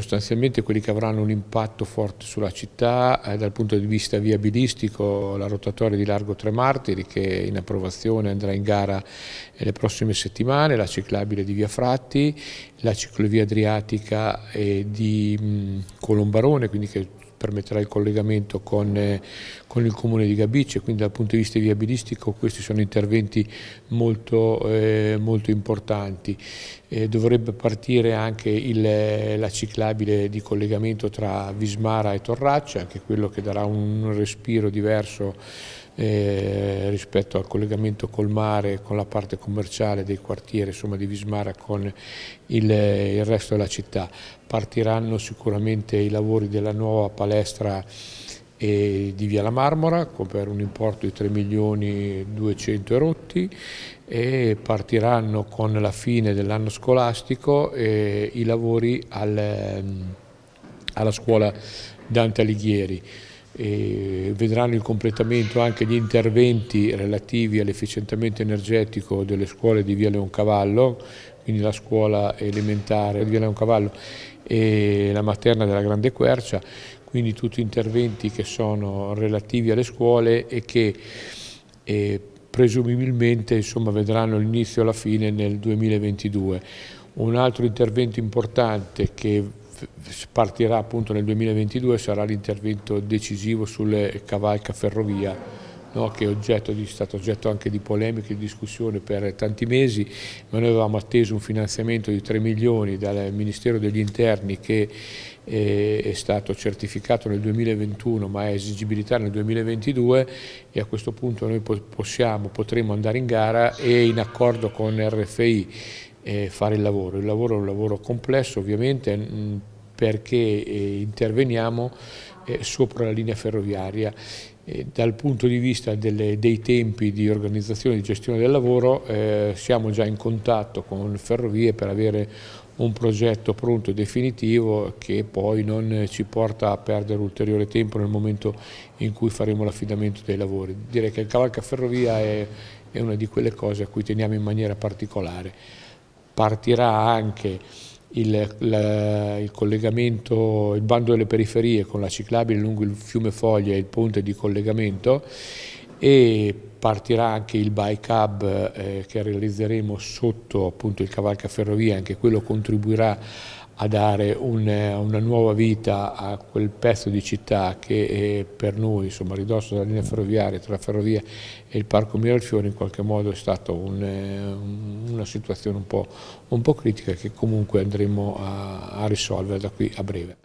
sostanzialmente quelli che avranno un impatto forte sulla città eh, dal punto di vista viabilistico, la rotatoria di Largo Tre Martiri che in approvazione andrà in gara le prossime settimane, la ciclabile di Via Fratti, la ciclovia adriatica di mh, Colombarone, quindi che permetterà il collegamento con, eh, con, il comune di Gabice, quindi dal punto di vista viabilistico questi sono interventi molto, eh, molto importanti. Eh, dovrebbe partire anche il, la ciclabile di collegamento tra Vismara e Torraccia, anche quello che darà un respiro diverso eh, rispetto al collegamento col mare, con la parte commerciale del quartiere insomma, di Vismara con il, il, resto della città. Partiranno sicuramente i lavori della nuova palestra eh, di Via La Marmora per un importo di 3 milioni 200 rotti e partiranno con la fine dell'anno scolastico eh, i lavori al, ehm, alla scuola Dante Alighieri. E vedranno il completamento anche gli interventi relativi all'efficientamento energetico delle scuole di Via Leoncavallo, quindi la scuola elementare di Via Leoncavallo e la materna della Grande Quercia, quindi tutti interventi che sono relativi alle scuole e che eh, presumibilmente insomma, vedranno l'inizio e la fine nel 2022. Un altro intervento importante che partirà appunto nel 2022 sarà l'intervento decisivo sulle cavalca ferrovia no, che è, oggetto di, stato oggetto anche di polemiche e di discussione per tanti mesi, ma noi avevamo atteso un finanziamento di 3 milioni dal Ministero degli Interni che eh, è stato certificato nel 2021 ma è esigibilità nel 2022 e a questo punto noi possiamo, potremo andare in gara e in accordo con RFI eh, fare il lavoro. Il lavoro è un lavoro complesso ovviamente perché eh, interveniamo sopra la linea ferroviaria. Dal punto di vista delle, dei tempi di organizzazione e gestione del lavoro eh, siamo già in contatto con Ferrovie per avere un progetto pronto e definitivo che poi non ci porta a perdere ulteriore tempo nel momento in cui faremo l'affidamento dei lavori. Direi che il cavalca ferrovia è, è una di quelle cose a cui teniamo in maniera particolare. Partirà anche il, la, il, collegamento, il bando delle periferie con la ciclabile lungo il fiume Foglia e il ponte di collegamento e partirà anche il bike hub eh, che realizzeremo sotto appunto il cavalca ferrovia, anche quello contribuirà a dare un, una nuova vita a quel pezzo di città che per noi, insomma, ridosso della linea ferroviaria tra la ferrovia e il parco Miralfiore in qualche modo è stata un, una situazione un po', un po', critica che comunque andremo a, a risolvere da qui a breve.